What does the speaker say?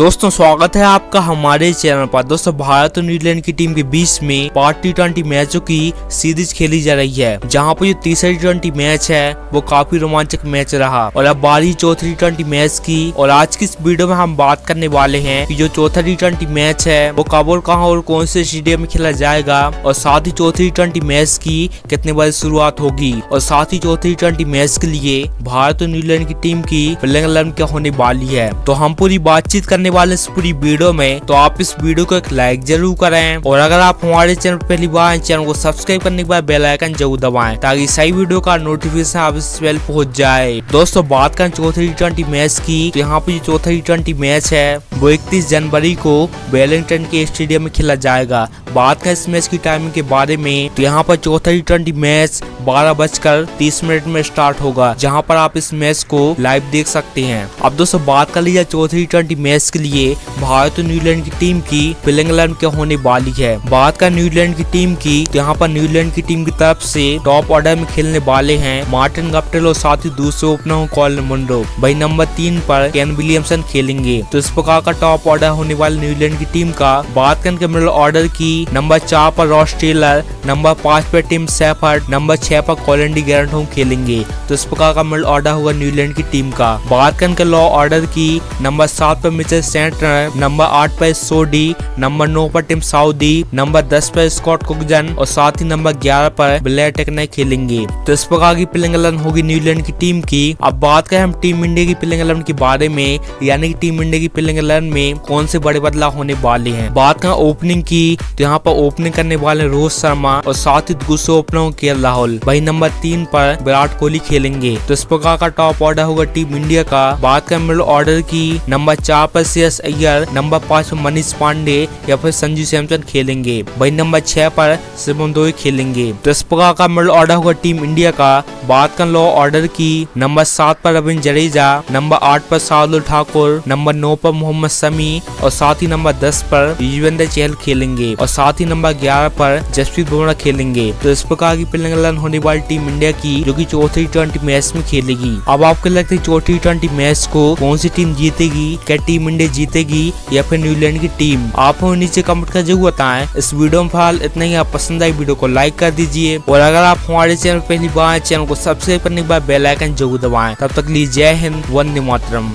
दोस्तों, स्वागत है आपका हमारे चैनल पर। दोस्तों, भारत और न्यूजीलैंड की टीम के बीच में पार्ट टी ट्वेंटी मैचों की सीरीज़ खेली जा रही है, जहाँ पर जो तीसरा टी ट्वेंटी मैच है, वो काफ़ी रोमांचक मैच रहा। और अब बारी चौथी टी ट्वेंटी मैच की, और आज की इस वीडियो में हम बात करने वाले हैं कि जो चौथा टी ट्वेंटी मैच है, वो कब और कहाँ और कौन से स्टेडियम में खेला जाएगा, और साथ ही चौथी टी ट्वेंटी मैच की कितने बजे शुरुआत होगी। और साथ ही चौथी टी ट्वेंटी मैच के लिए भारत और न्यूजीलैंड की टीम की प्लेइंग क्या होने वाली है तो हम पूरी बातचीत करने करने वाले इस पूरी वीडियो में तो आप इस वीडियो को एक लाइक ज़रूर करें। और अगर आप हमारे चैनल पहली बार चैनल को सब्सक्राइब करने के बाद बेलाइकन ज़रूर दबाए, ताकि सही वीडियो का नोटिफिकेशन आप इस पहुँच जाए। दोस्तों, बात करें चौथे टी मैच की तो यहाँ पे चौथा टी मैच है वो इकतीस जनवरी को वेलिंगटन के स्टेडियम में खेला जाएगा। बात करें इस मैच की टाइमिंग के बारे में तो यहाँ पर चौथा टी ट्वेंटी मैच बारह बजकर तीस मिनट में स्टार्ट होगा, जहाँ पर आप इस मैच को लाइव देख सकते हैं। अब दोस्तों, बात कर लीजिए चौथे टी ट्वेंटी मैच के लिए, भारत और न्यूजीलैंड की टीम की इलेवन क्या होने वाली है। बात कर न्यूजीलैंड की टीम की तो यहाँ पर न्यूजीलैंड की टीम की तरफ़ से टॉप ऑर्डर में खेलने वाले हैं मार्टिन गप्टेल और साथ ही दूसरे ओपनर कॉल मुंडो। भाई नंबर तीन पर केन विलियमसन खेलेंगे। तो इस प्रकार का टॉप ऑर्डर होने वाले न्यूजीलैंड की टीम का। बात करके मिडल ऑर्डर की नंबर चार पर रॉस टेलर नंबर पाँच पर टीम सेफर्ट नंबर छह पर कॉलेंडी गैरट होम खेलेंगे। तो इस प्रकार का मिडल ऑर्डर होगा न्यूजीलैंड की टीम का। बात करके लॉ ऑर्डर की नंबर सात पर मिचेल सेंटर नंबर आठ पर सोडी नंबर नौ पर टीम साउदी नंबर दस पर स्कॉट कुकजन और साथ ही नंबर ग्यारह पर ब्लैर टेकना खेलेंगे। तो इस प्रकार की प्लेइंग इलेवन होगी न्यूजीलैंड की टीम की। अब बात करें हम टीम इंडिया की प्लेइंग इलेवन के बारे में, यानी कि टीम इंडिया की प्लेइंग इलेवन में कौन से बड़े बदलाव होने वाले हैं? बात करें ओपनिंग की तो यहाँ पर ओपनिंग करने वाले रोहित शर्मा और साथ ही दूसरे ओपनर के राहुल। भाई नंबर तीन पर विराट कोहली खेलेंगे। तो इस प्रकार का टॉप ऑर्डर होगा टीम इंडिया का। बात करें मिडल ऑर्डर की, नंबर चार पर सी अय्यर नंबर पाँच पर मनीष पांडे या फिर संजू सैमसन खेलेंगे। वही नंबर छह पर शिवम दोई खेलेंगे। तो इस प्रकार का मिडल ऑर्डर होगा टीम इंडिया का। बात कर लो ऑर्डर की, नंबर सात पर रविंद्र जडेजा, नंबर आठ पर शार्दुल ठाकुर, नंबर नौ पर मोहम्मद समी और साथ ही नंबर दस पर युजवेंद्र चहल खेलेंगे और साथ ही नंबर ग्यारह पर जसप्रीत बुमराह खेलेंगे। तो इस प्रकार की प्लेइंग होने वाली टीम इंडिया की, जो की चौथी ट्वेंटी मैच में खेलेगी। अब आपको लगता है चौथी ट्वेंटी मैच को कौन सी टीम जीतेगी? क्या टीम इंडिया जीतेगी या फिर न्यूजीलैंड की टीम? आप हमें नीचे कमेंट कर ज़रूर बताएँ। इस वीडियो में फ़िलहाल इतना ही। आप पसंद आई वीडियो को लाइक कर दीजिए। और अगर आप हमारे चैनल पहली बार चैनल को सब्सक्राइब करने के बाद बेल आइकन ज़रूर दबाएँ। तब तक लीजिए जय हिंद, वंदे मातरम।